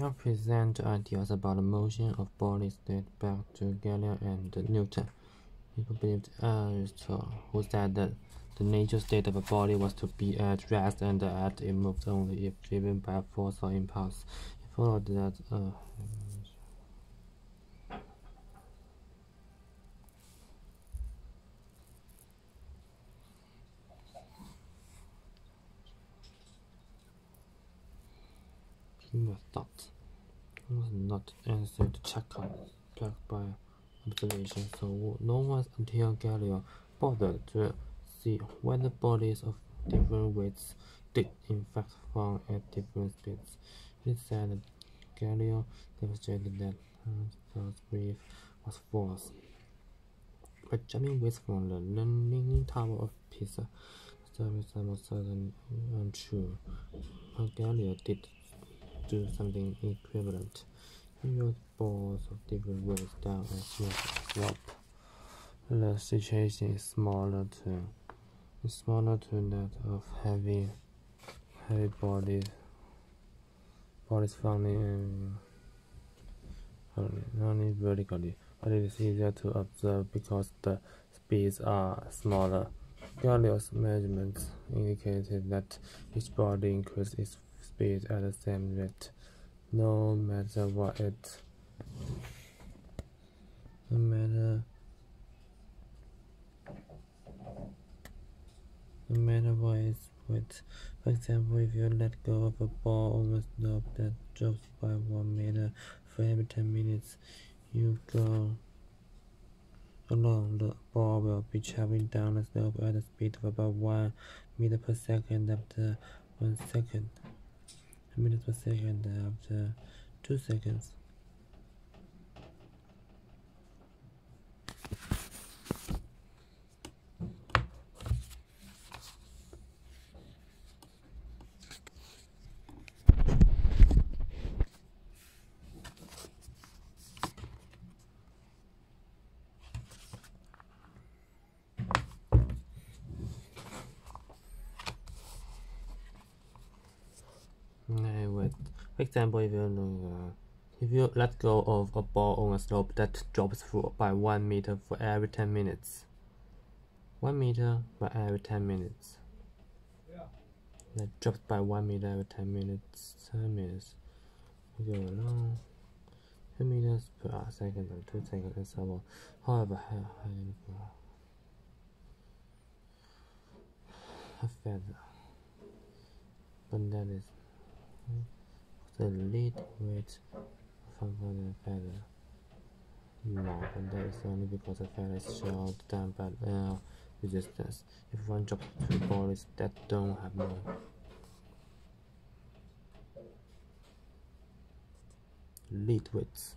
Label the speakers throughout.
Speaker 1: Here present ideas about the motion of bodies date back to Galileo and Newton. People believed Aristotle, who said that the natural state of a body was to be at rest and that it moved only if driven by force or impulse. It followed that uh, was thought was not answered to check back by observation, so no one until Galileo bothered to see whether bodies of different weights did in fact fall at different speeds. He said Galileo demonstrated that the brief was false. By jumping weights from the Leaning Tower of Pisa, service was certainly untrue. But Galileo did do something equivalent. Rolled balls of different weights down a small slope. The situation is smaller to smaller to that of heavy heavy bodies bodies falling only vertically, but it is easier to observe because the speeds are smaller. Galileo's measurements indicated that each body increased its speed at the same rate, no matter what it, no matter, no matter what its weight. For example, if you let go of a ball on a slope that drops by one meter for every 10 minutes, you go along, the ball will be traveling down the slope at a speed of about 1 meter per second after 1 second minutes per second after 2 seconds. For example, if you uh, if you let go of a ball on a slope that drops by one meter for every 10 minutes, one meter by every 10 minutes. Yeah. That drops by one meter every 10 minutes. 10 minutes. We go along. 2 meters per second or 2 seconds and so on. However, a feather. But that is. The lead weight from the feather. No, and that is only because the feather is short down by air resistance. If one drops two bodies that don't have no lead weights.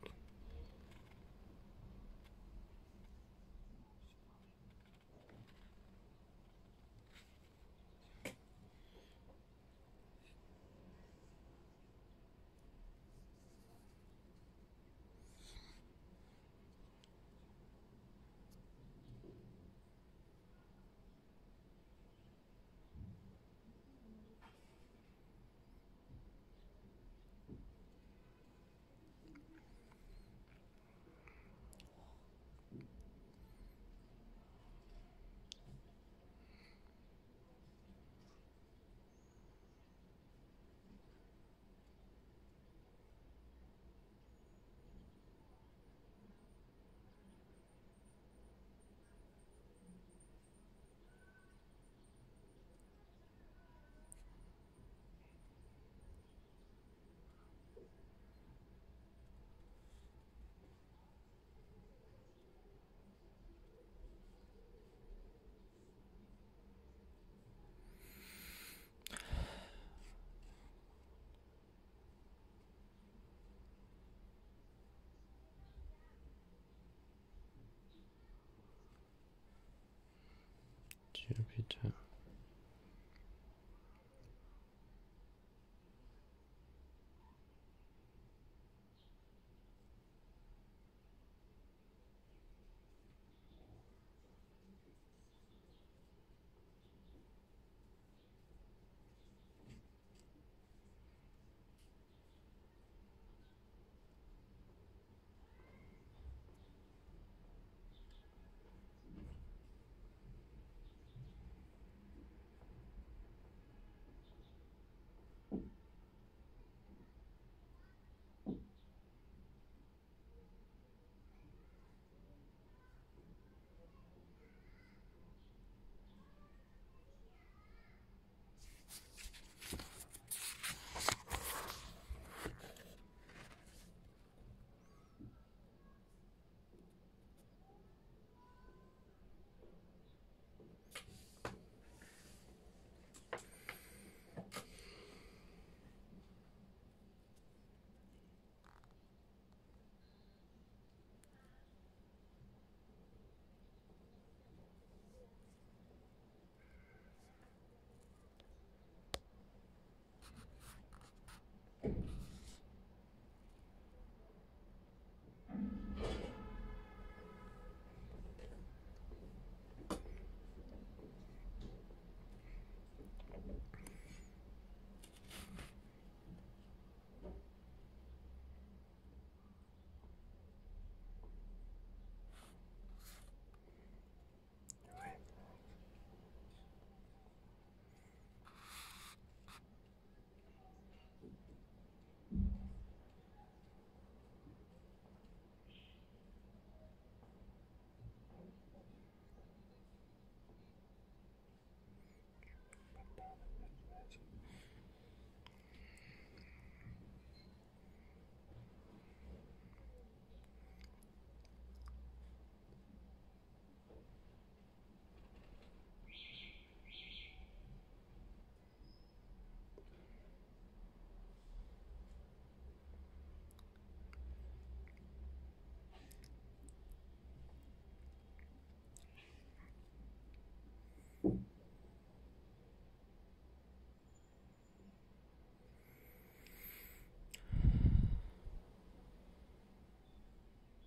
Speaker 1: Jupiter.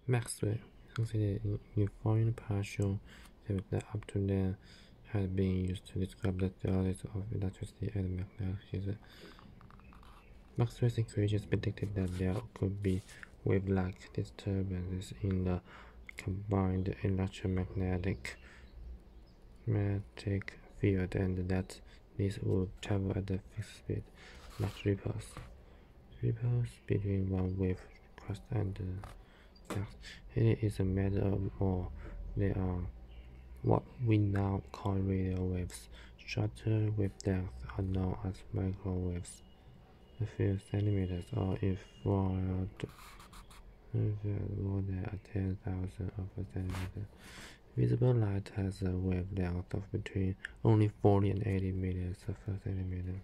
Speaker 1: Maxwell considered uniform partial theory that up to then had been used to describe the theories of electricity and magnetism. Maxwell's equations predicted that there could be wave-like disturbances in the combined electromagnetic magnetic field and that these would travel at a fixed speed, like ripples. Ripples between one wave crest and next. It is a matter of more. They are uh, what we now call radio waves. Shorter wavelengths are known as microwaves. A few centimeters or if more than 10,000 of a centimeter. Visible light has a wavelength of between only 40 and 80 meters of a centimeter.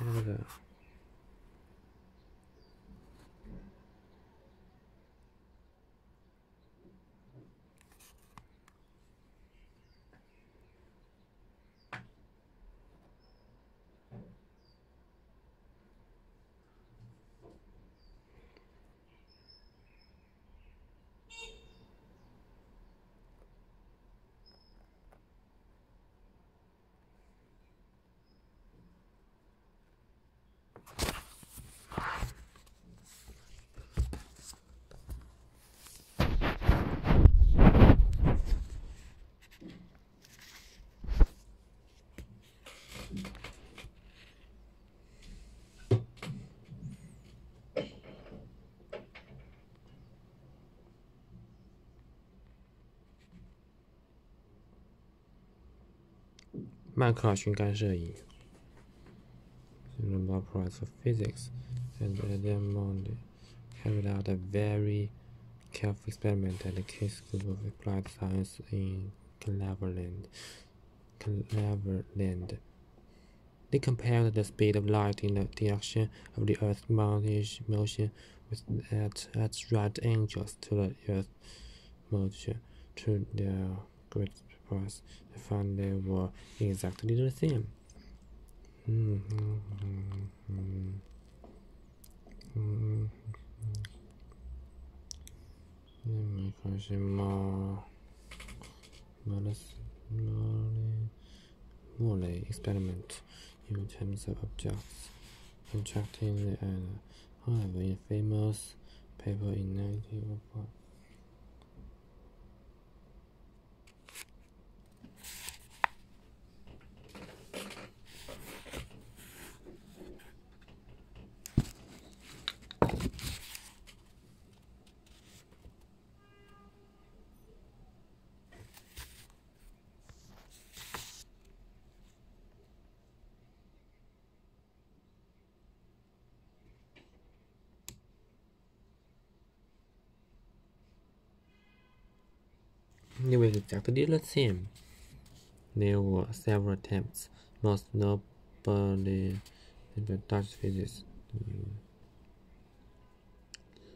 Speaker 1: Canada 麦克尔逊干涉仪 Nobel Prize for Physics and Edmond carried out a very careful experiment at the Case School of Applied Science in Cleveland. Cleveland. They compared the speed of light in the direction of the Earth's motion with at, at right angles to the Earth's motion to their great surprise. They found they were exactly the same. Mm -hmm. Mm -hmm. Morley experiment in terms of objects contracting and however in famous paper in 1904 The same. There were several attempts, most notably the Dutch physicist mm,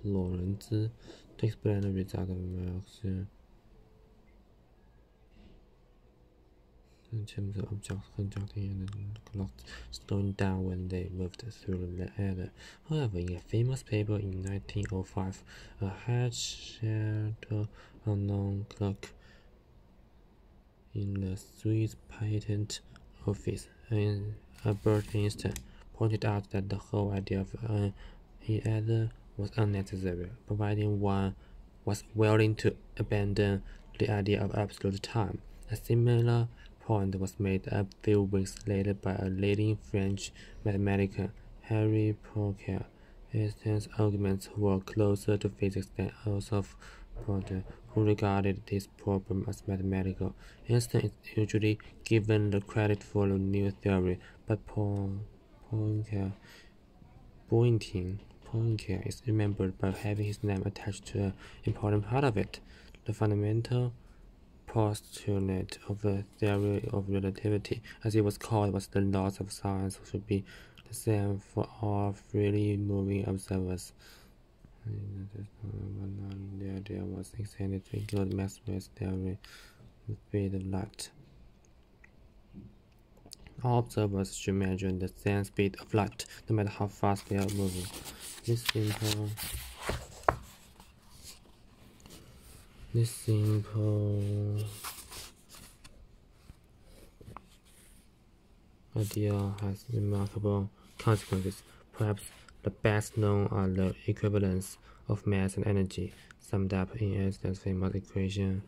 Speaker 1: Lorentz to explain the result of reaction in terms of objects conducting and clocks slowing down when they moved through the air. However, in a famous paper in 1905, a Hatch-Sheldon unknown clock in the Swiss Patent Office, and Albert Einstein pointed out that the whole idea of uh, an either was unnecessary, providing one was willing to abandon the idea of absolute time. A similar point was made a few weeks later by a leading French mathematician, Henri Poincaré, Einstein's arguments were closer to physics than those of Porter, who regarded this problem as mathematical. Einstein is usually given the credit for the new theory, but Poincare, Poincare is remembered by having his name attached to an important part of it. The fundamental postulate of the theory of relativity, as it was called, was the laws of science should be the same for all freely moving observers. The idea was extended to include Maxwell's theory the speed of light. All observers should measure the same speed of light, no matter how fast they are moving. This simple This simple idea has remarkable consequences. Perhaps the best known are the equivalence of mass and energy, summed up in Einstein's famous equation,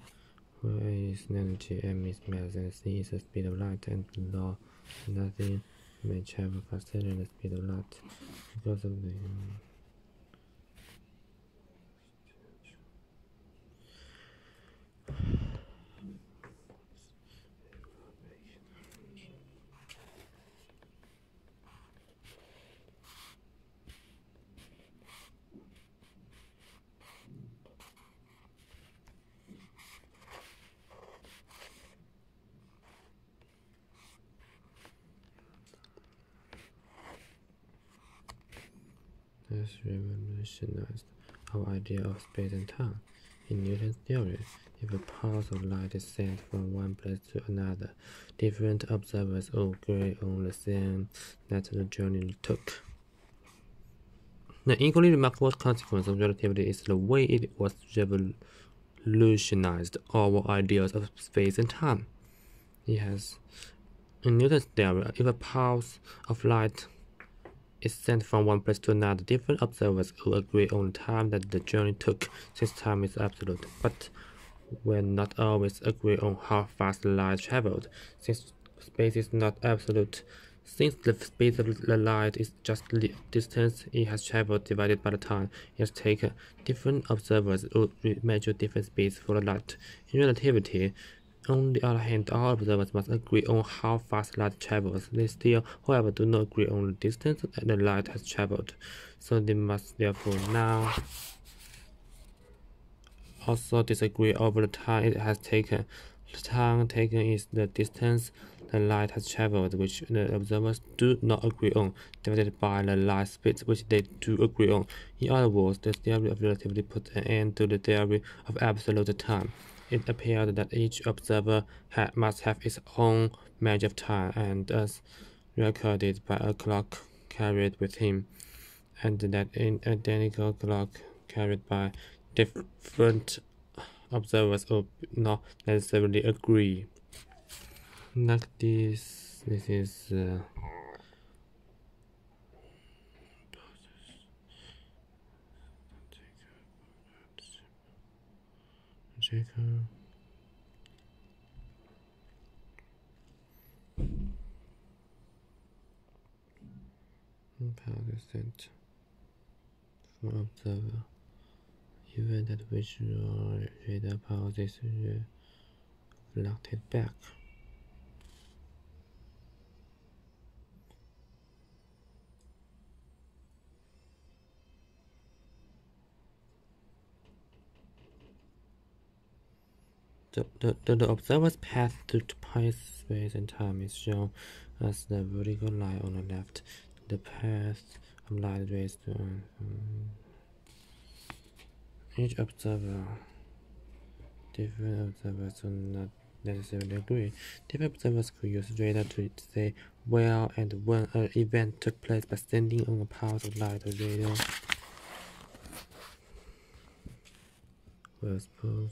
Speaker 1: where A is energy, m is mass, and c is the speed of light, and the law nothing may travel faster than the speed of light because of the has revolutionized our idea of space and time. In Newton's theory, if a pulse of light is sent from one place to another, different observers agree on the same that the journey took. The equally remarkable consequence of relativity is the way it was revolutionized our ideas of space and time. Has, in Newton's theory, if a pulse of light is sent from one place to another, different observers will agree on the time that the journey took, since time is absolute, but will not always agree on how fast the light traveled, since space is not absolute. Since the speed of the light is just the distance it has traveled divided by the time it has taken, different observers will measure different speeds for the light. In relativity, on the other hand, all observers must agree on how fast light travels. They still, however, do not agree on the distance that the light has traveled. So they must therefore now also disagree over the time it has taken. The time taken is the distance the light has traveled, which the observers do not agree on, divided by the light speed, which they do agree on. In other words, the theory of relativity puts an end to the theory of absolute time it appeared that each observer had, must have its own measure of time and as recorded by a clock carried with him, and that an identical clock carried by different observers would not necessarily agree. Like this, this is uh, Jacob. Power sent from observer. Event at which your radar power is reflected back. The, the, the, observer's path to space and time is shown as the vertical line on the left. The path of light rays to um, each observer. Different observers do not necessarily agree. Different observers could use radar to say where and when an event took place by standing on a path of light or radio. Well, suppose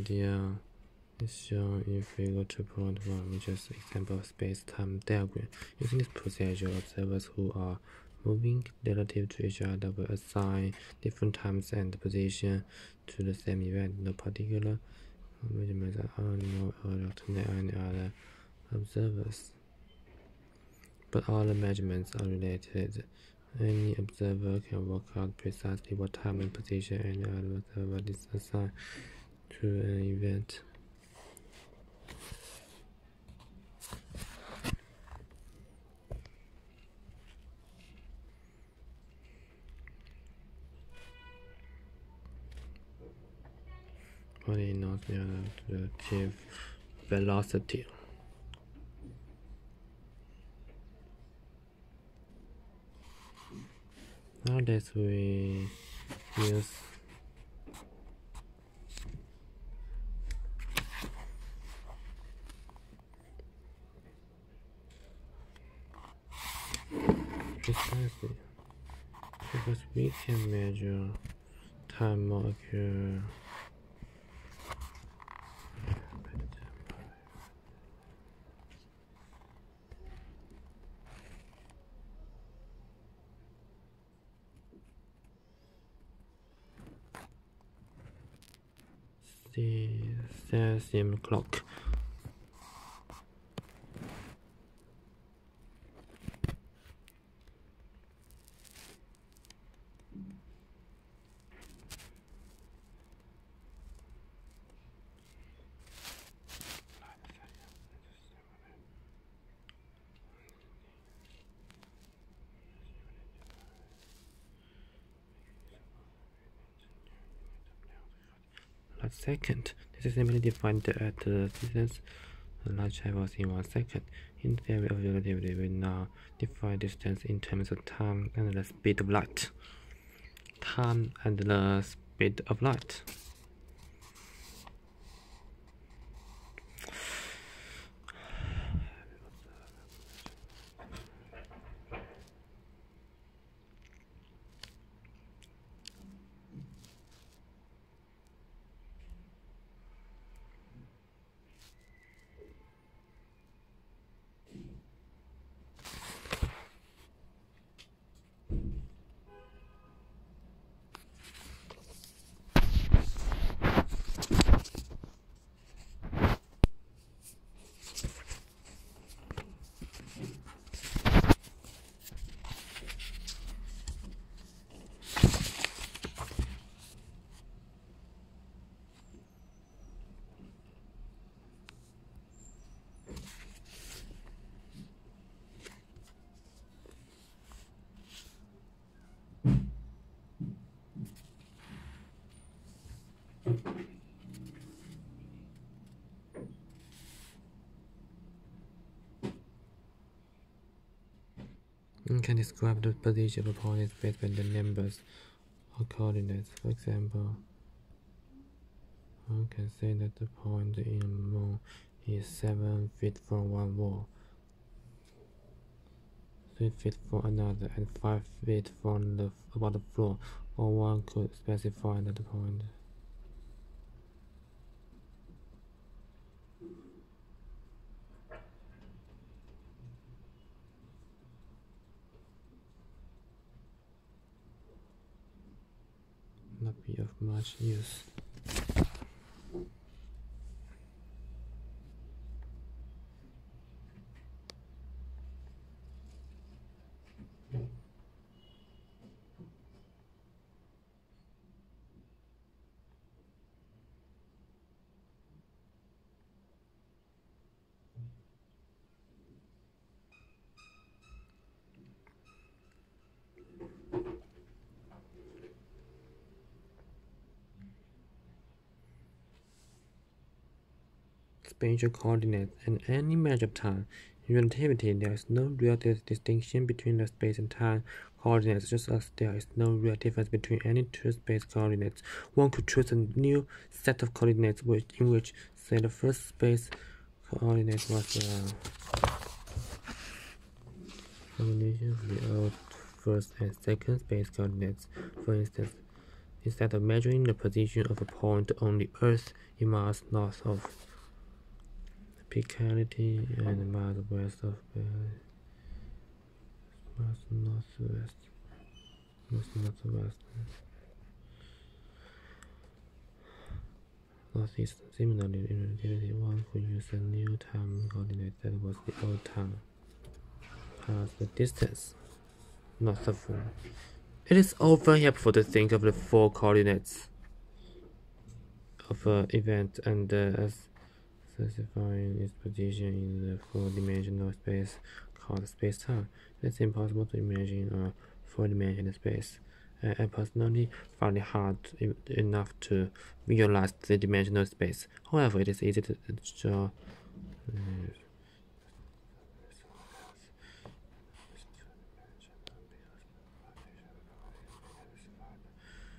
Speaker 1: idea is shown in Figure 2.1, which is example of space-time diagram. Using this procedure, observers who are moving relative to each other will assign different times and position to the same event. No particular measurements are more or to any other observers, but all the measurements are related. Any observer can work out precisely what time and position any other observer is assigned to an event. Body not relative velocity. Nowadays we use precisely because we can measure time molecule. The cesium clock second. This is simply defined at the distance light travels in one second. In theory of relativity, we now define distance in terms of time and the speed of light. Time and the speed of light. You can describe the position of a point based on the numbers or coordinates. For example, one can say that the point in the moon is 7 feet from one wall, 3 feet from another, and 5 feet from the about the floor, or one could specify another point. not be of much use. Spatial coordinates and any measure of time. In relativity, there is no real distinction between the space and time coordinates, just as there is no real difference between any two space coordinates. One could choose a new set of coordinates which, in which, say, the first space coordinate was uh, combination of the first and second space coordinates. For instance, Instead of measuring the position of a point on the Earth in miles north of Piccadilly and miles west of miles northwest, north northwest, northeast. Similarly, in relativity, one could use a new time coordinate that was the old time as the distance, not the full. It is often helpful to think of the four coordinates of an event and uh, as specifying its position in the four-dimensional space called space-time. It's impossible to imagine a four-dimensional space. Uh, I personally find it hard enough to visualize the dimensional space. However, it is easy to draw. Uh,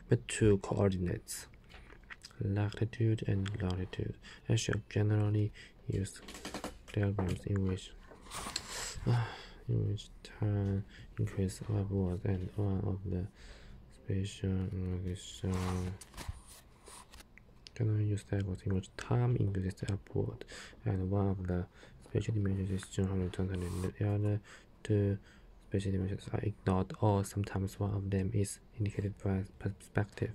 Speaker 1: but two coordinates, latitude and longitude. I shall generally use diagrams in which uh, in which time increase upward and one of the spatial relation generally use diagrams in which time increases upward and one of the spatial dimensions is and the other two spatial dimensions are ignored or sometimes one of them is indicated by perspective.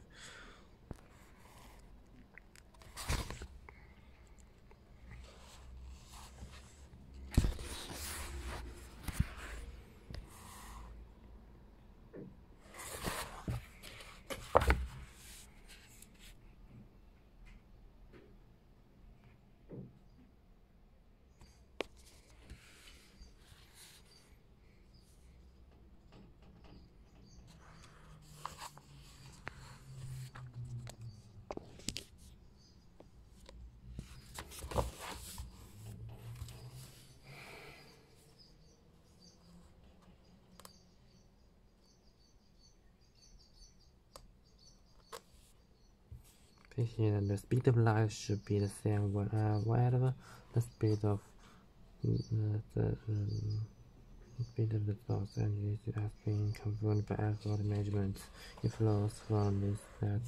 Speaker 1: 这些 the speed of light should be the same whatever the speed of the, the um, speed of the thoughts and this has been confirmed by accurate measurements. It flows from this that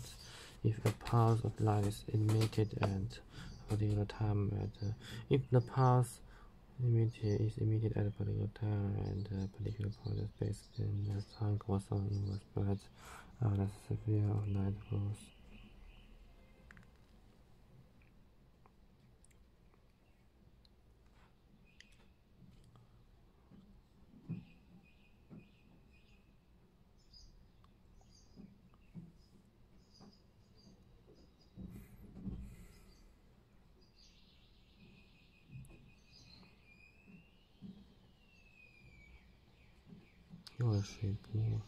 Speaker 1: if a pulse of light is emitted at a particular time at uh, if the pulse emitted is emitted at a particular time and a particular point of space then the time on inverse but uh, the sphere of light goes посыпала.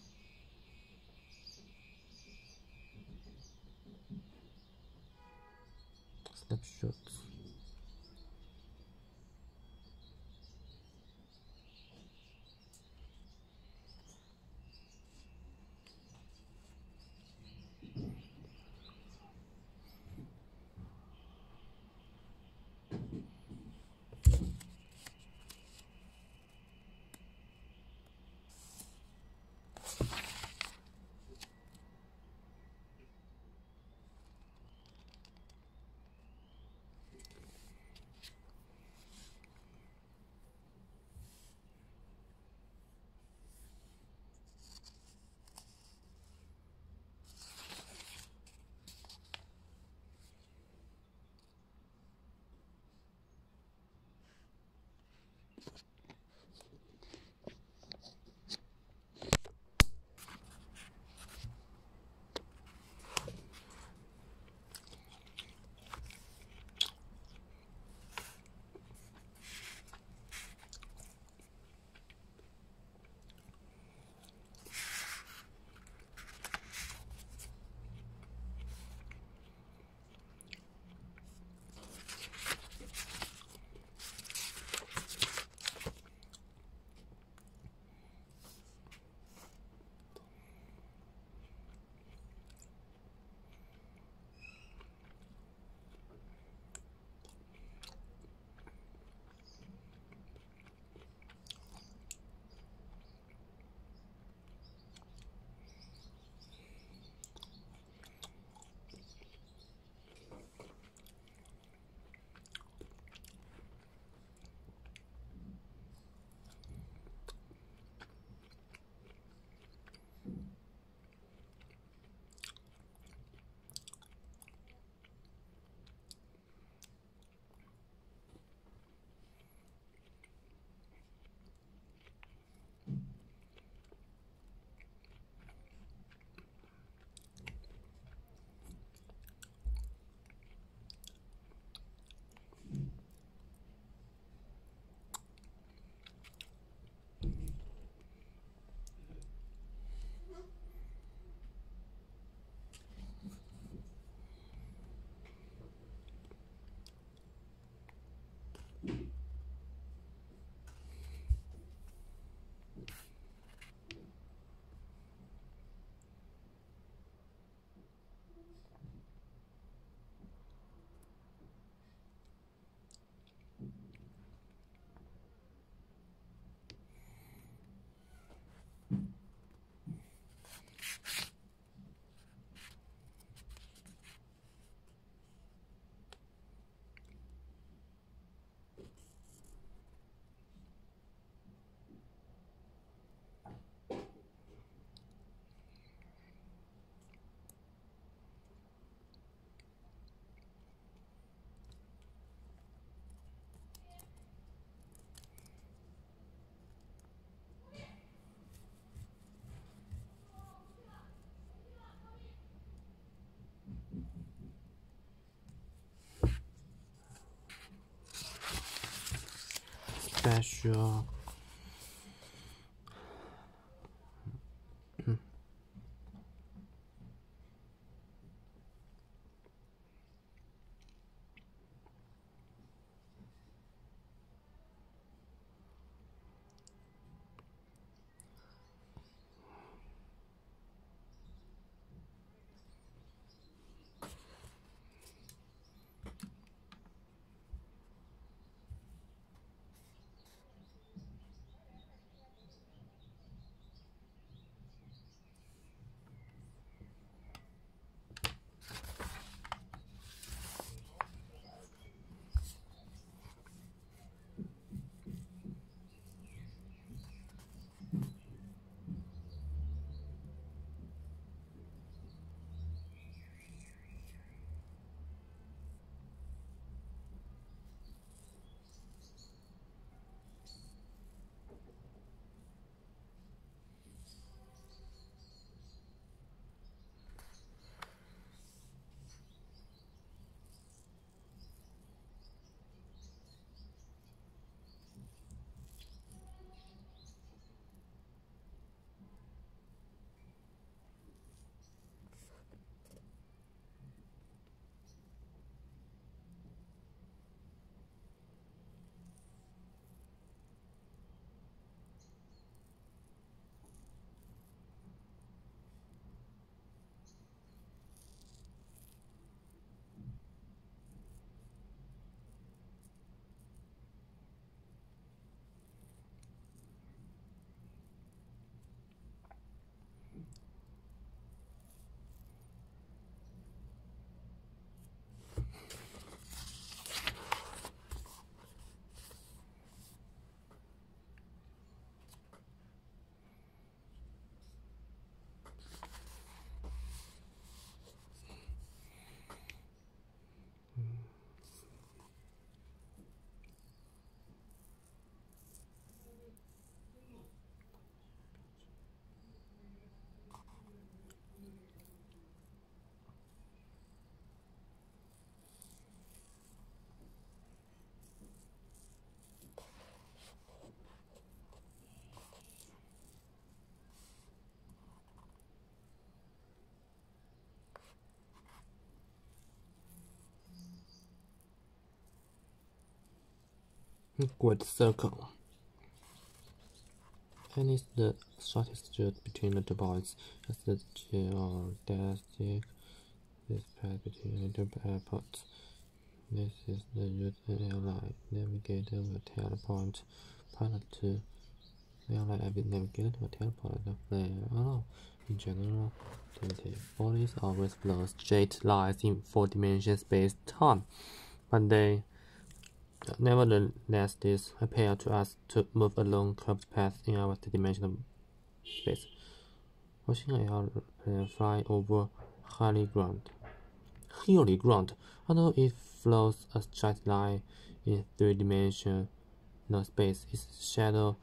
Speaker 1: Special Great circle. And is the shortest street between the two points as the geodesic this path between the two airports. This is the route airline navigator will teleport pilot to airline navigator will teleport the player oh, In general, the bodies always follow straight lines in four dimension space time, but they Nevertheless, this appears to us to move along curved paths in our three-dimensional space. Watching a airplane fly over hilly ground, hilly ground, although it flows a straight line in three-dimensional space, its shadow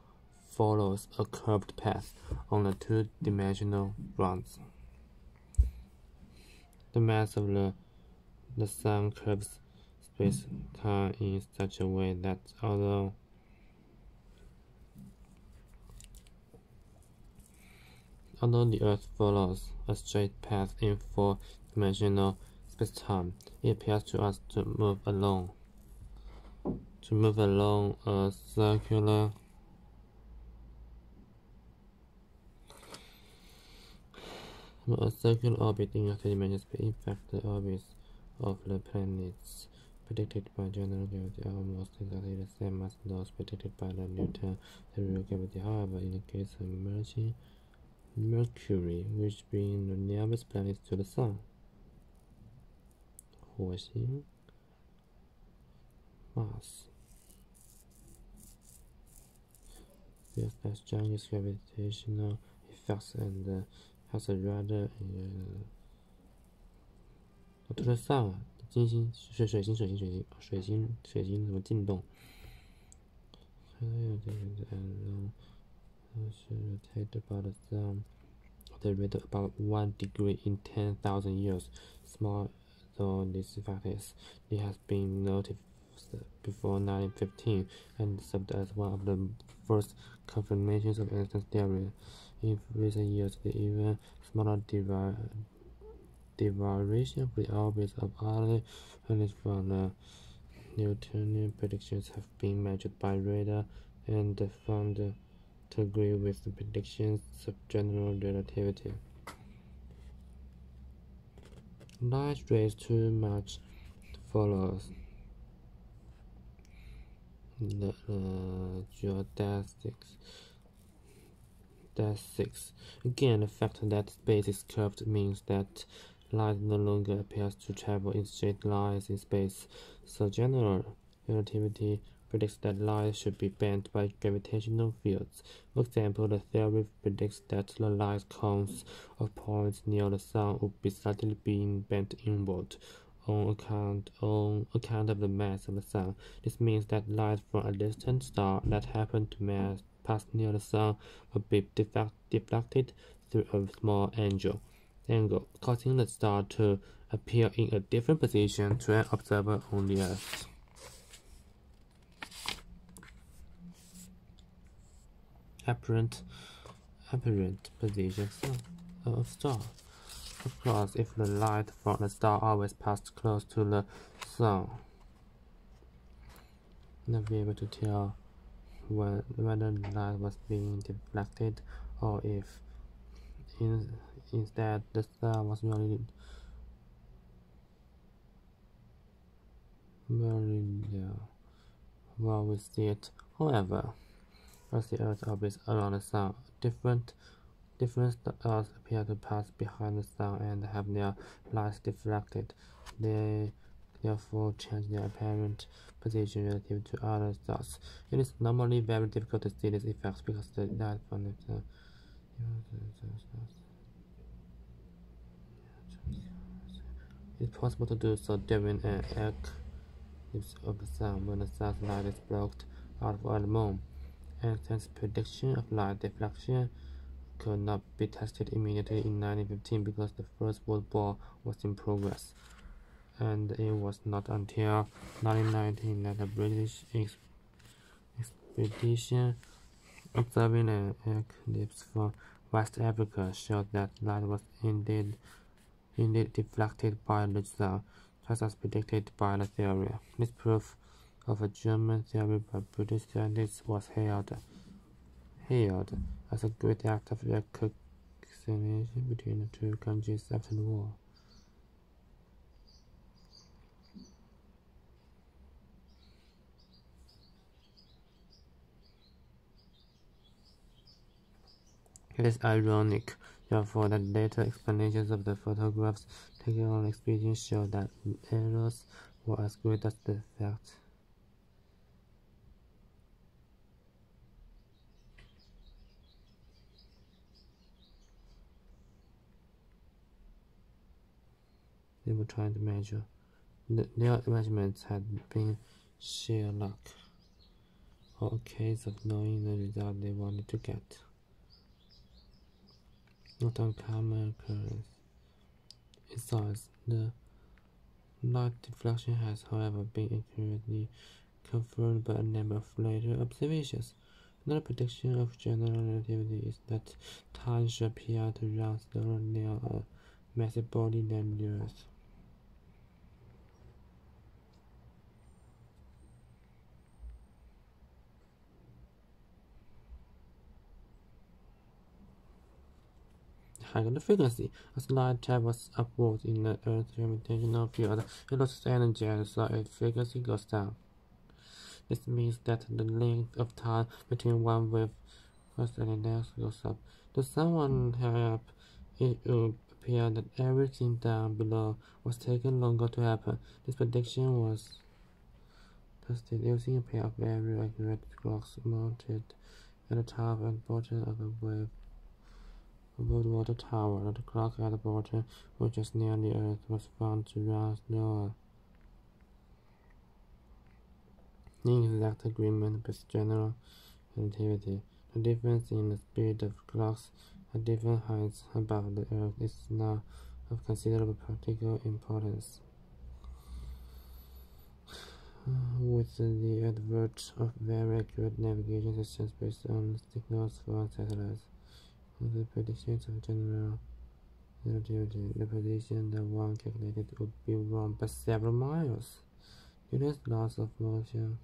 Speaker 1: follows a curved path on the two-dimensional grounds. The mass of the, the sun curves space-time in such a way that although although the Earth follows a straight path in four-dimensional space-time, it appears to us to move along to move along a circular a circular orbit in a three-dimensional space. In fact, the orbits of the planets predicted by general gravity. Are almost exactly the same as those predicted by the Newton theory of gravity. However, in the case of merging Mercury, which being the nearest planet to the Sun, 火星 Mars. Feels that strongest gravitational effects and uh, has a rather uh, to the Sun 金星是水星，水星，水星，水星，水星怎么进动？还有这个 along rotated by the sun at the rate about one degree in ten thousand years. Small though this fact is, it has been noted before 1915 and served as one of the first confirmations of Einstein's theory. In recent years, the even smaller devi deviation of the orbits of other planets from the Newtonian predictions have been measured by radar and found to agree with the predictions of general relativity. Light rays too much follows the uh, geodesics. Six. Again, the fact that space is curved means that light no longer appears to travel in straight lines in space, so general relativity predicts that light should be bent by gravitational fields. For example, the theory predicts that the light cones of points near the sun would be slightly being bent inward on account on account of the mass of the sun. This means that light from a distant star that happened to mass pass near the sun would be deflected through a small angle, angle, causing the star to appear in a different position to an observer on the Earth. Apparent, apparent position of star. Of course, if the light from the star always passed close to the sun, you'll be able to tell when, whether the light was being deflected or if in, instead the star was really very well we see it. However, as the Earth orbits around the Sun, different different stars appear to pass behind the Sun and have their light deflected. They therefore change their apparent position relative to other stars. It is normally very difficult to see these effects because the light from the Sun it's possible to do so during an eclipse of the sun when the sun's light is blocked out by the moon. Einstein's prediction of light deflection could not be tested immediately in 1915 because the First World War was in progress, and it was not until 1919 that the British expedition observing an eclipse from West Africa showed that light was indeed indeed deflected by the sun, just as predicted by the theory. This proof of a German theory by British scientists was hailed, hailed as a great act of reconciliation between the two countries after the war. It is ironic, therefore, the later explanations of the photographs taken on the expedition show that errors were as great as the facts. they were trying to measure. Their measurements had been sheer luck, or a case of knowing the result they wanted to get. Not uncommon occurrence. Besides, the light deflection has, however, been accurately confirmed by a number of later observations. Another prediction of general relativity is that time should appear to run slower near a massive body than the Earth. The frequency. As light travels upwards in the Earth's gravitational field, it loses energy and so its frequency goes down. This means that the length of time between one wave first and the next goes up. To someone high up, it would appear that everything down below was taking longer to happen. This prediction was tested using a pair of very accurate clocks mounted at the top and bottom of a wave the water tower. The clock at the bottom, which is near the earth, was found to run slower. In exact agreement with general relativity, the difference in the speed of clocks at different heights above the earth is now of considerable practical importance. with the advent of very accurate navigation systems based on signals from satellites. The predictions of general relativity, the position that one calculated would be wrong by several miles. Newton's laws of motion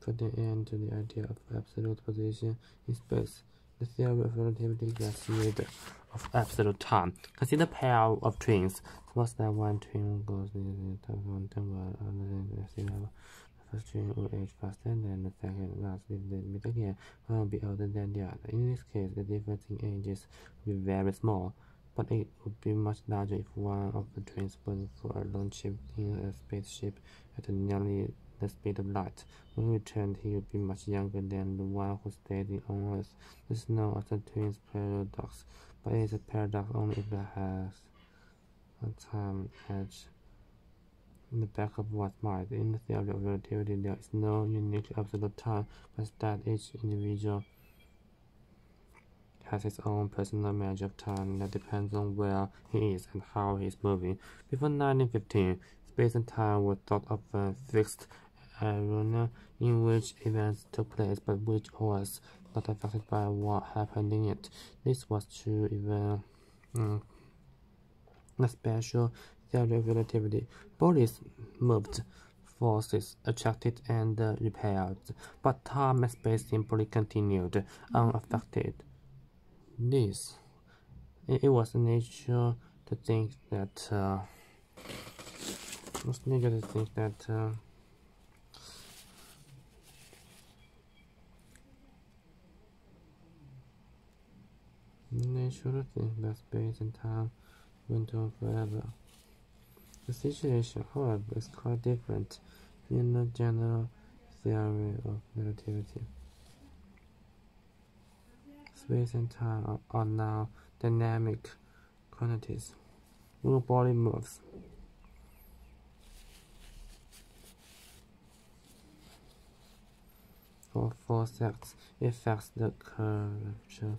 Speaker 1: put an end to the idea of absolute position in space. The theory of relativity gets rid of absolute time. Consider a pair of twins. Suppose that one twin goes in the one the. The first twin will age faster than the second, thus if meet again, one will be older than the other. In this case, the difference in ages will be very small, but it would be much larger if one of the twins went for a long trip in a spaceship at nearly the speed of light. When he returned, he would be much younger than the one who stayed on Earth. This is known as the twins paradox, but it is a paradox only if it has a time edge in the back of one's mind. In the theory of relativity, there is no unique absolute time, but that each individual has his own personal measure of time that depends on where he is and how he is moving. Before 1915, space and time were thought of a fixed arena in which events took place but which was not affected by what happened in it. This was true even um, the special theory of relativity. Bodies moved, forces attracted and uh, repelled, but time and space simply continued unaffected. This it, was nature to think that uh, nature to think that uh, Nature think that space and time went on forever. The situation, however, is quite different in the general theory of relativity. Space and time are, now dynamic quantities. When a body moves, for four seconds, it affects the curvature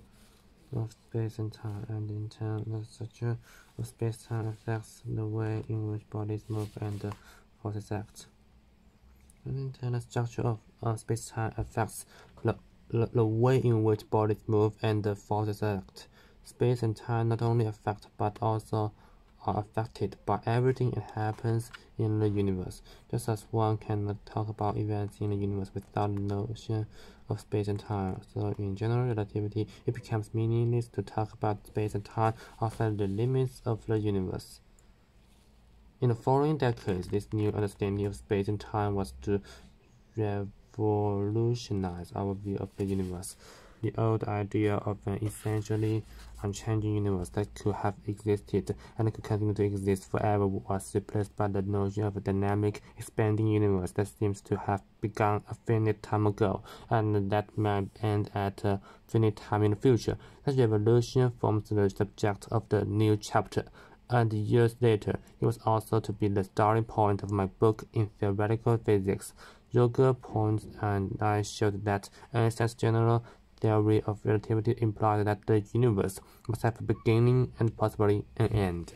Speaker 1: of space and time, and in turn, the structure of space-time affects the way in which bodies move and forces act. And in turn, the structure of uh, space-time affects the, the, the way in which bodies move and the forces act. Space and time not only affect but also are affected by everything that happens in the universe, just as one cannot talk about events in the universe without the notion of space and time. So in general relativity, it becomes meaningless to talk about space and time outside the limits of the universe. In the following decades, this new understanding of space and time was to revolutionize our view of the universe. The old idea of an essentially unchanging universe that could have existed and could continue to exist forever was replaced by the notion of a dynamic, expanding universe that seems to have begun a finite time ago and that might end at a finite time in the future. That revolution forms the subject of the new chapter and years later, it was also to be the starting point of my book in theoretical physics. Roger Penrose and I showed that Einstein's general theory of relativity implies that the universe must have a beginning and possibly an end.